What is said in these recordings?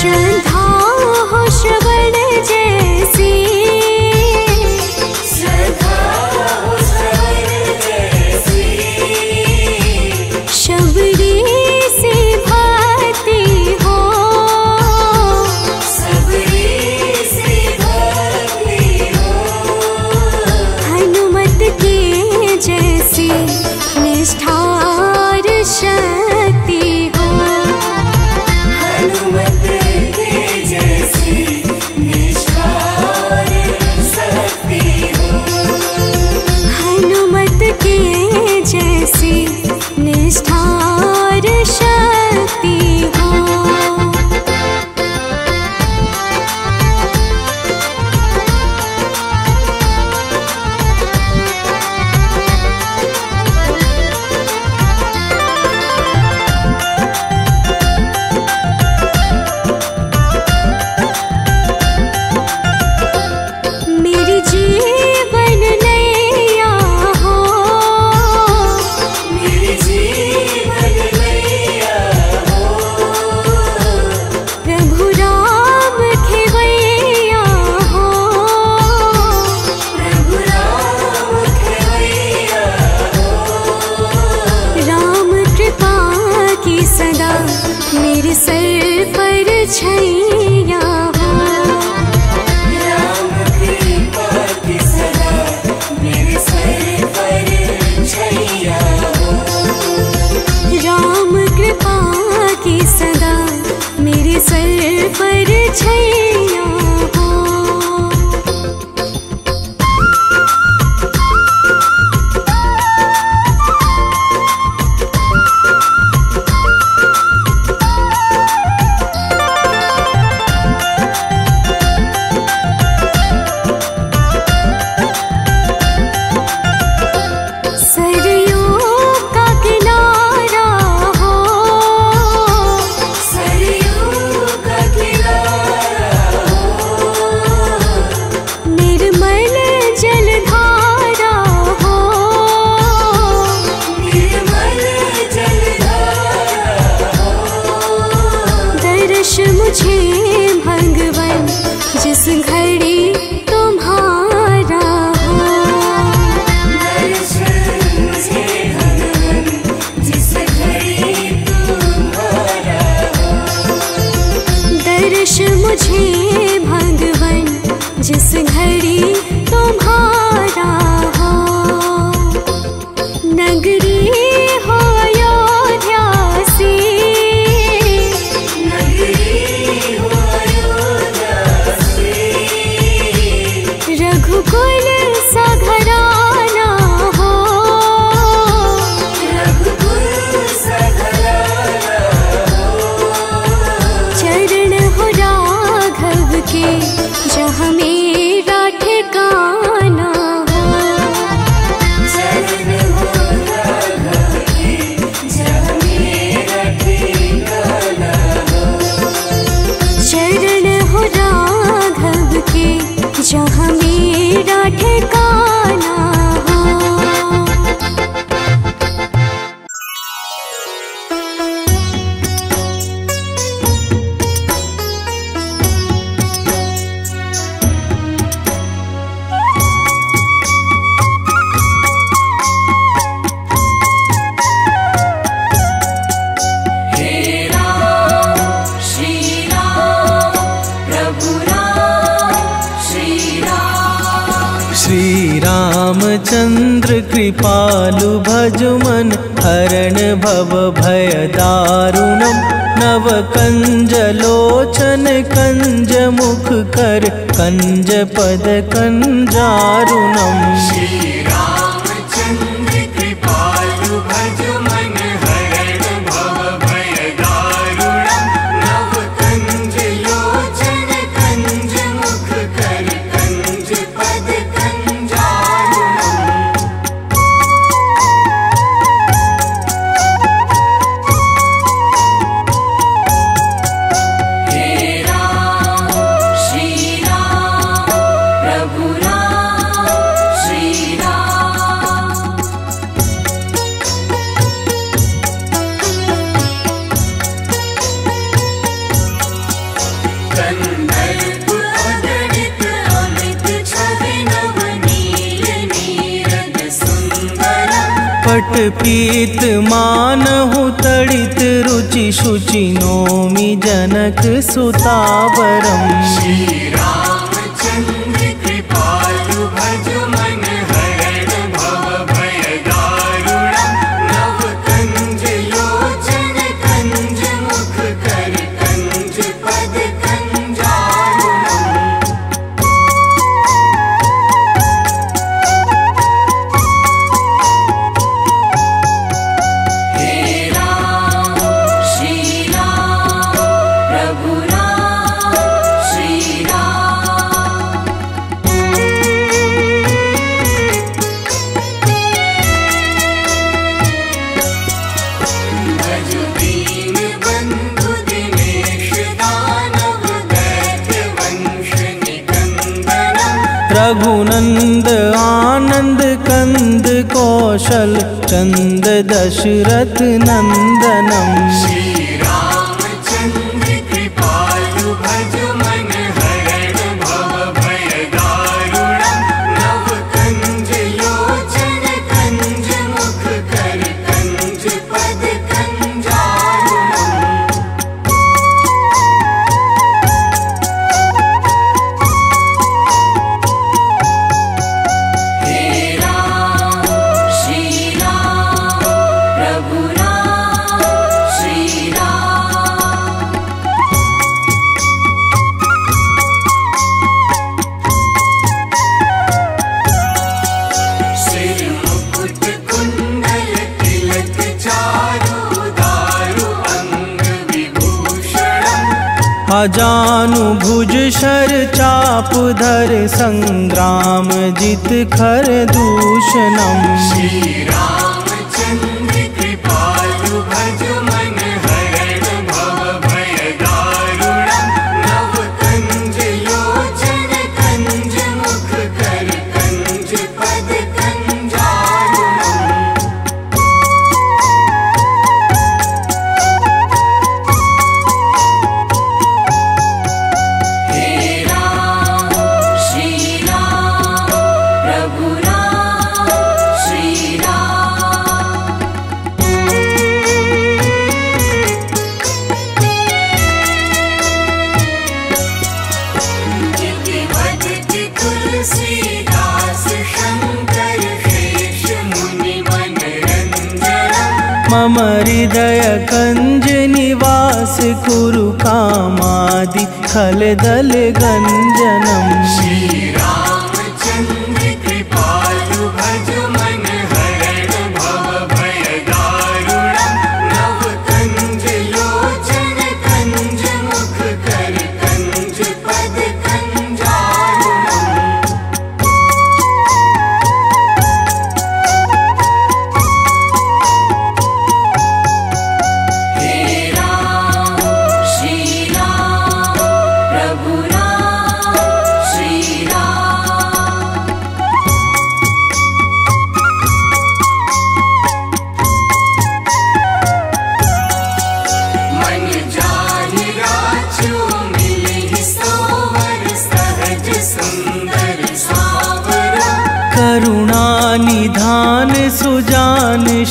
sure जानु भुज sir चाप धर संग्राम जित खर दूषणम। श्री राम। मम हृदयगञ्जनिवास कुरुकामादि खलदल गञ्जनं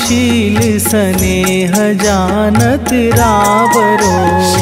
शील सने हजानत रावरो।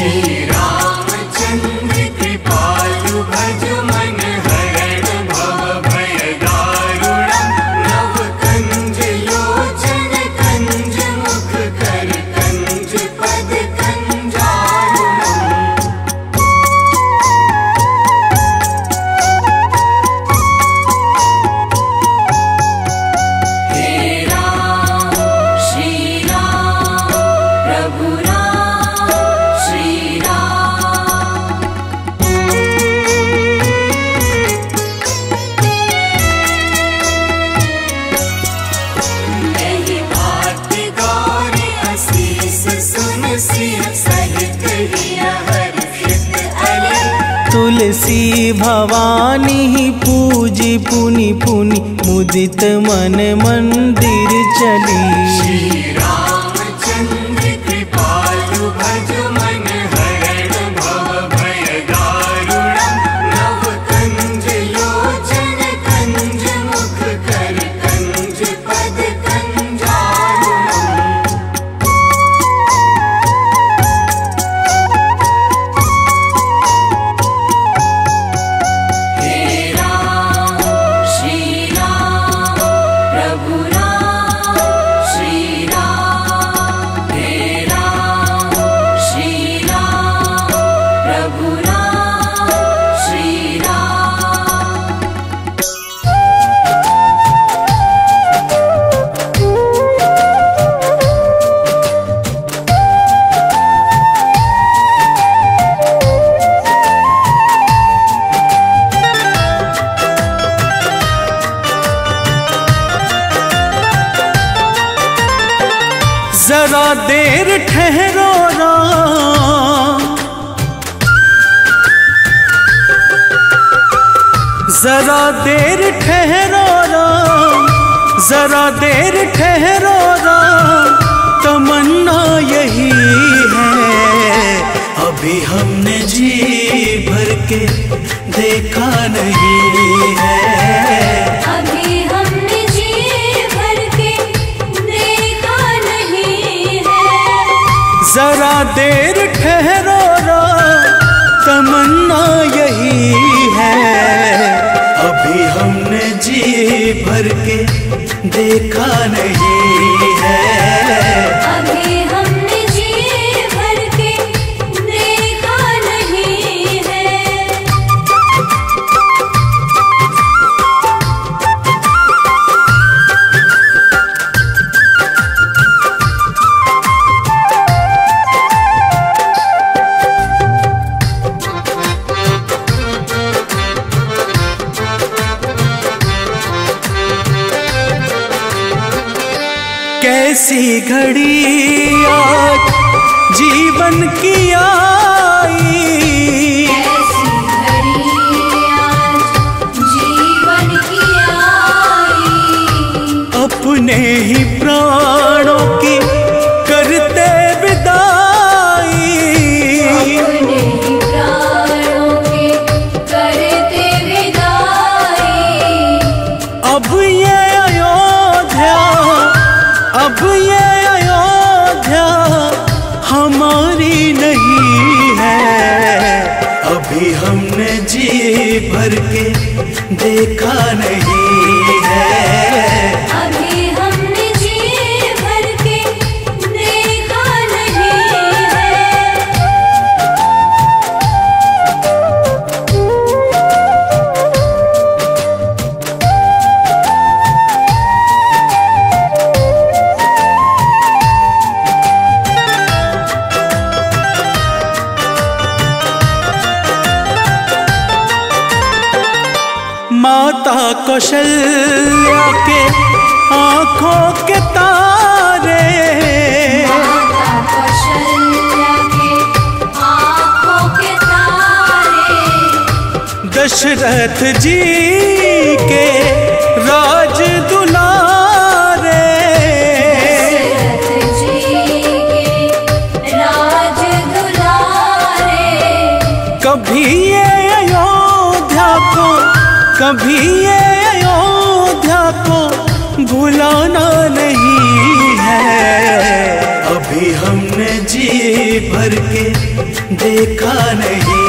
जरा देर ठहरो रो। तमन्ना यही है। अभी हमने जी भर के देखा नहीं। दशरथ जी के राज दुलारे। राज दुलारे कभी ये अयोध्या को, कभी ये अयोध्या को भुलाना नहीं है। अभी हमने जी भर के देखा नहीं।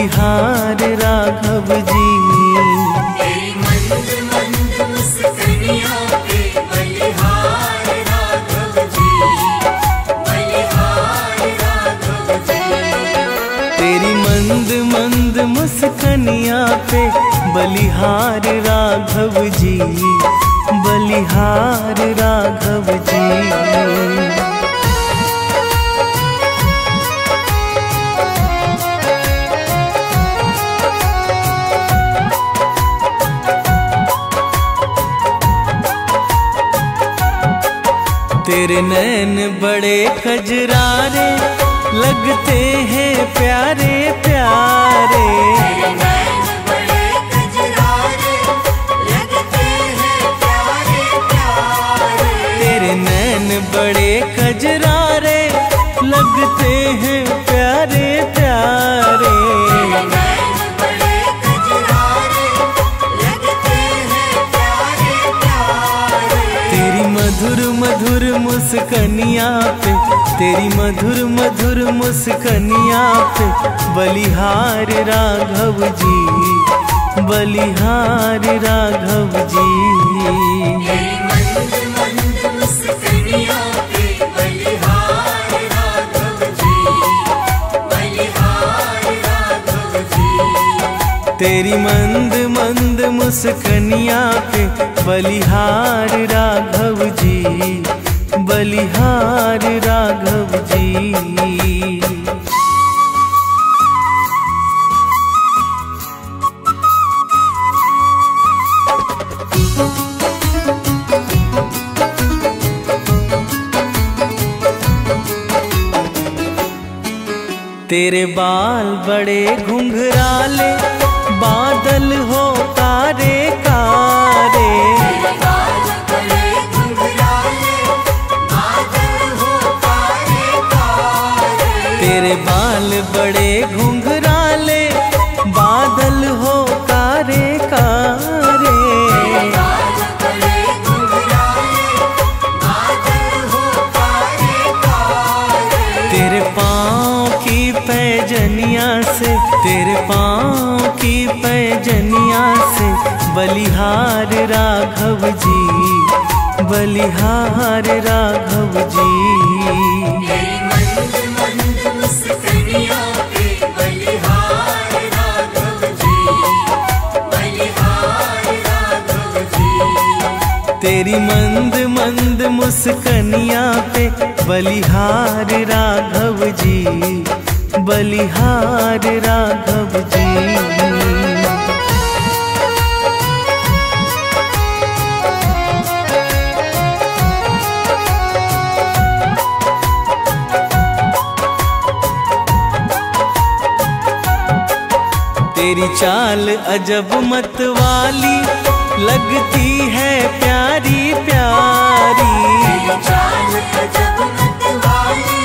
बलिहार राघव जी। तेरी मंद मंद मुस्कनिया पे बलिहार राघव जी बलिहार राघव जी। तेरे नैन बड़े खजरारे लगते हैं प्यारे प्यारे। तेरे नैन बड़े खजरारे मधुर मुस्कनिया पे तेरी मधुर मधुर मुस्कनिया पे बलिहार राघव जी बलिहार राघव जी। तेरी मंद मंद मुस्कनिया पे बलिहार राघव जी। बलिहार राघव जी। तेरे बाल बड़े घुंघराले बादल हो कारे कारे। बलिहार राघव जी बलिहार राघव जी। तेरी मंद मंद मुस्कनिया पे बलिहार राघव जी बलिहार राघव जी। तेरी चाल अजब मत वाली लगती है प्यारी प्यारी। चाल अजब मत वाली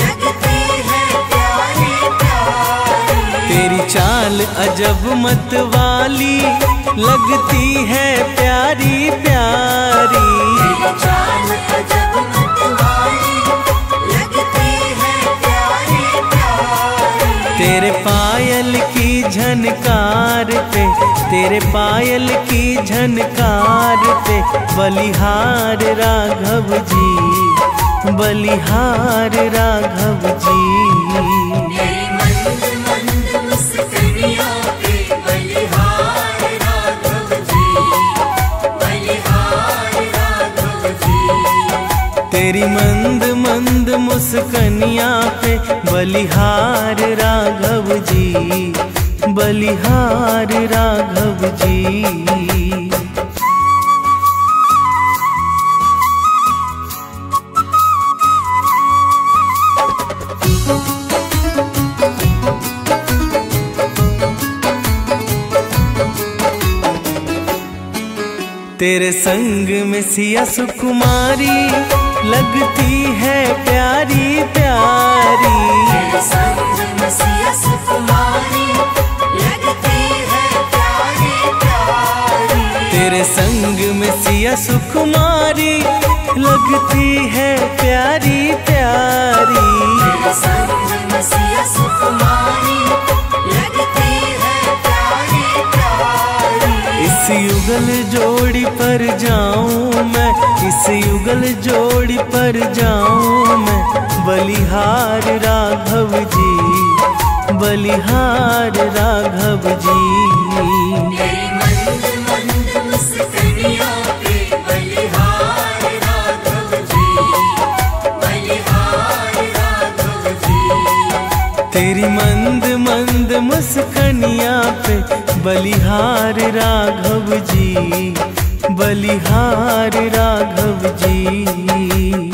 लगती है प्यारी प्यारी। तेरी चाल अजब मत वाली लगती है प्यारी प्यारी। चाल अजब मत वाली लगती है प्यारी प्यारी। तेरे पायल की झनकार पे तेरे पायल की झनकार पे बलिहार राघव जी बलिहार राघव जी। तेरी मंद मंद मुस्कनिया पे बलिहार राघव जी। बलिहार राघव जी। तेरी संग में सिया सुकुमारी, लगती है प्यारी प्यारी। तेरे संग में सिया है सिया सुकुमारी लगती है प्यारी प्यारी। इस युगल जोड़ी पर जाऊँ मैं, इस युगल जोड़ी पर जाऊँ मैं। बलिहार राघव जी, बलिहार राघव जी। तेरी मंद मंद मुस्कनिया पे बलिहार राघव जी बलिहार राघव जी।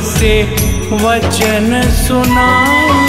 से वचन सुनाए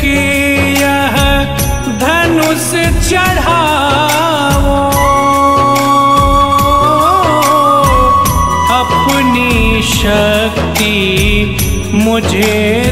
के यह धनुष चढ़ाओ अपनी शक्ति मुझे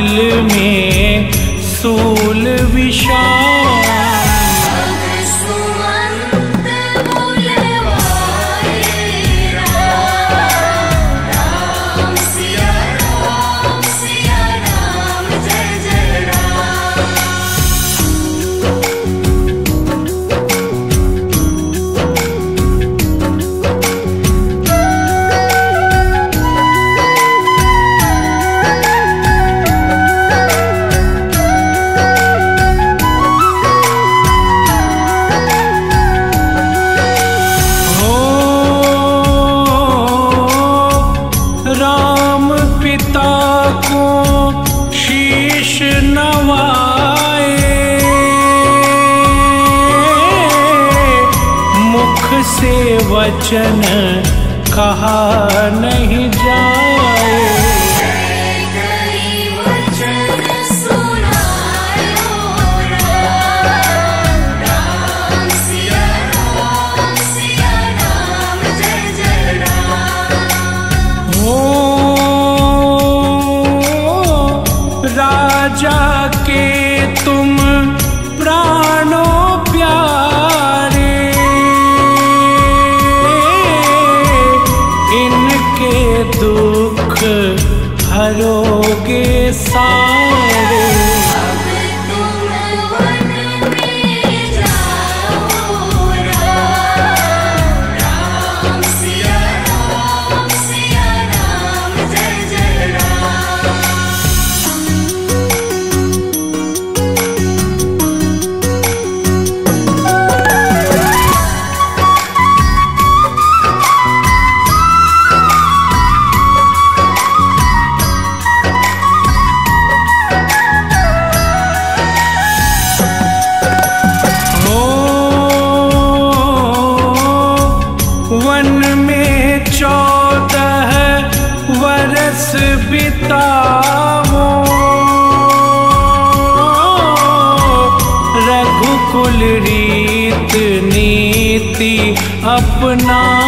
दिल में सूल विशाल बिताओ रघुकुल रीत नीति अपनाओ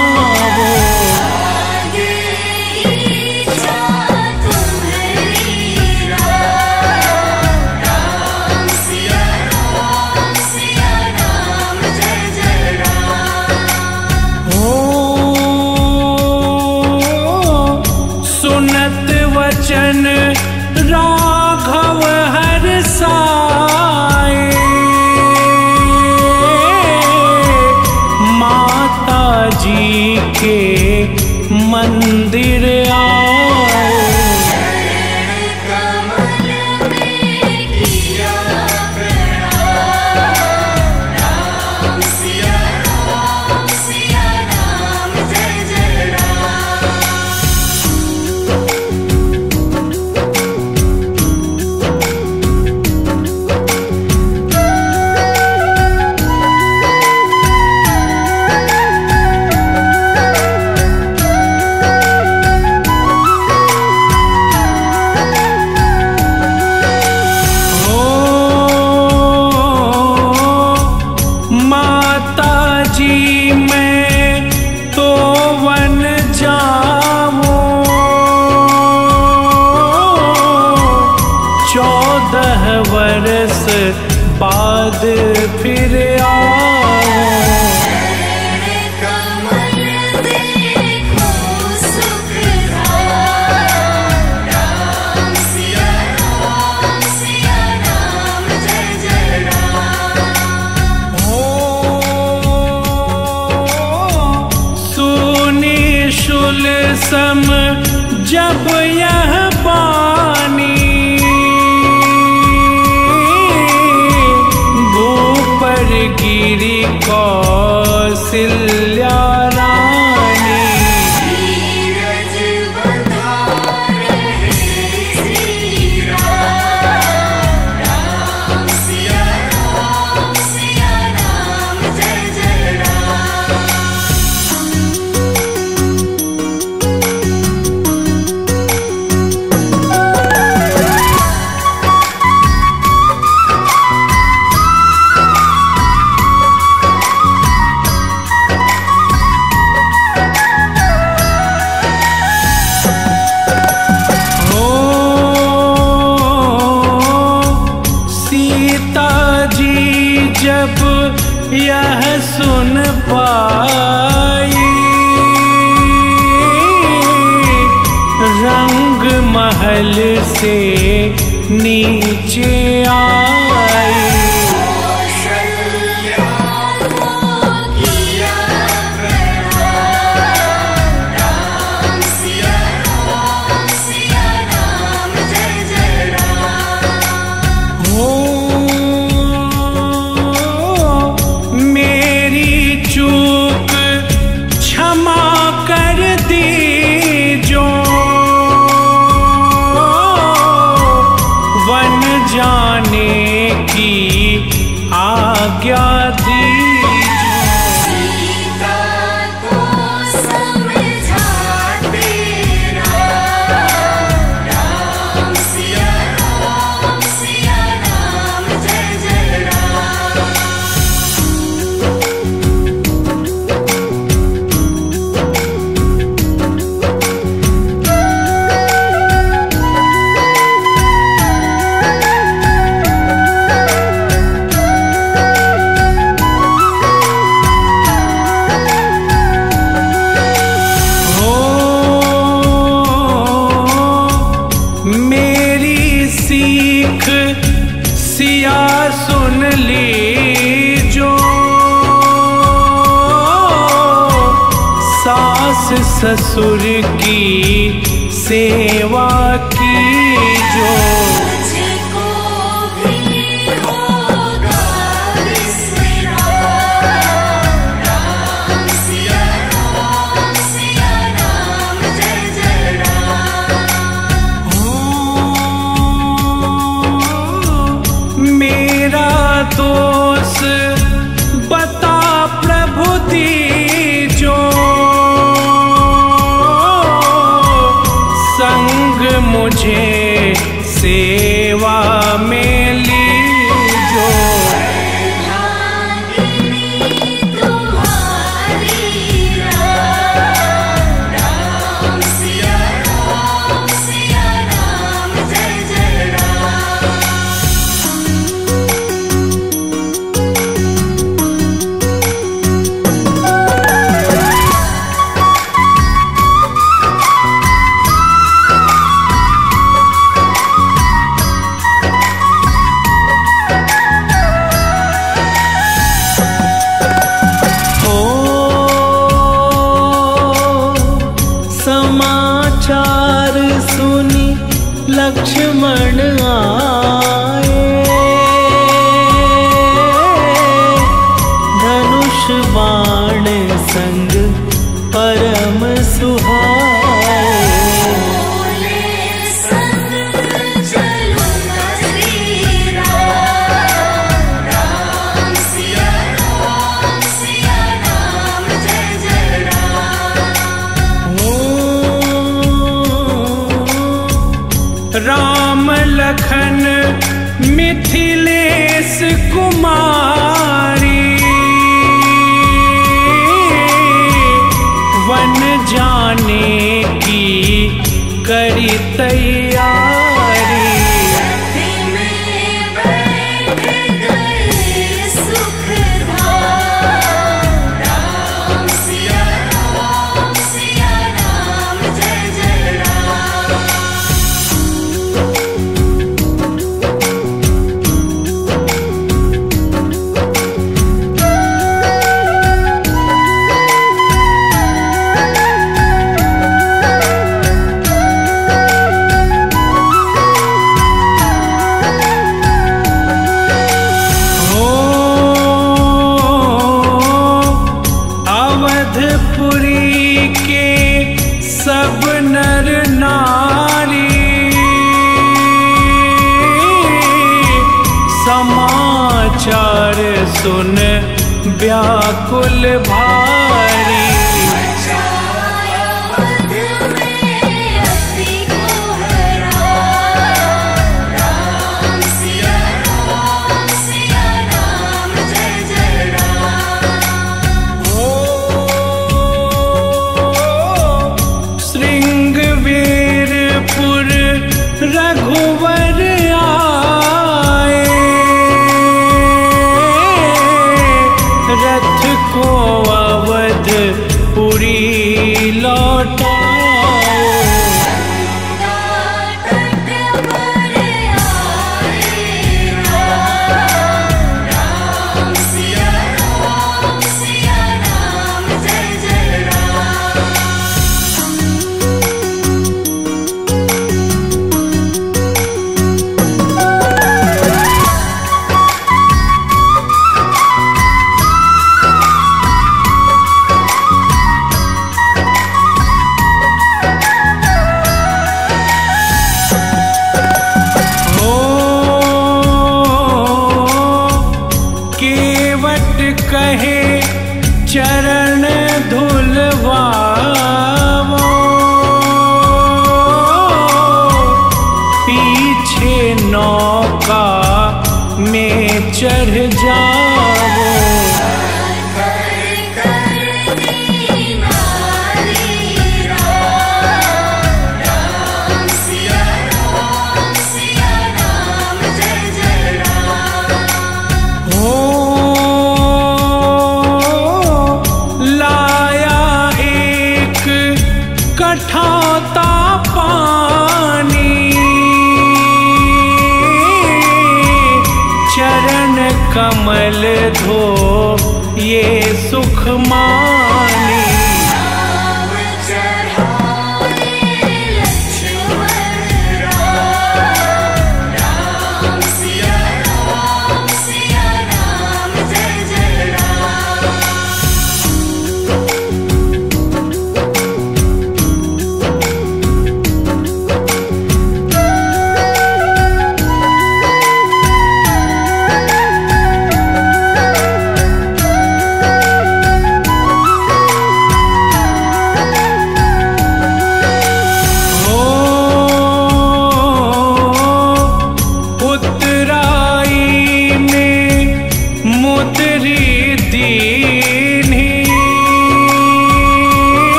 அம்மா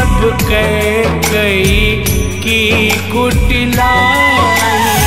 सब कह गई की कुटिलाई